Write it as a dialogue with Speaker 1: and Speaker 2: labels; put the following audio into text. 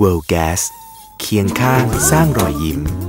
Speaker 1: World Gas เคียงข้างสร้างรอยยิ้ม